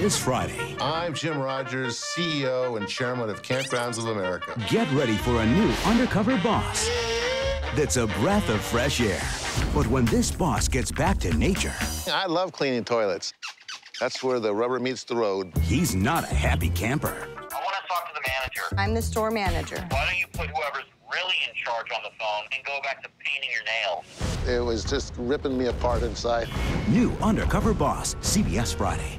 this Friday. I'm Jim Rogers, CEO and chairman of Kampgrounds of America. Get ready for a new undercover boss that's a breath of fresh air. But when this boss gets back to nature, I love cleaning toilets. That's where the rubber meets the road. he's not a happy camper. I want to talk to the manager. I'm the store manager. Why don't you put whoever's really in charge on the phone and go back to painting your nails? It was just ripping me apart inside. New undercover boss, CBS Friday.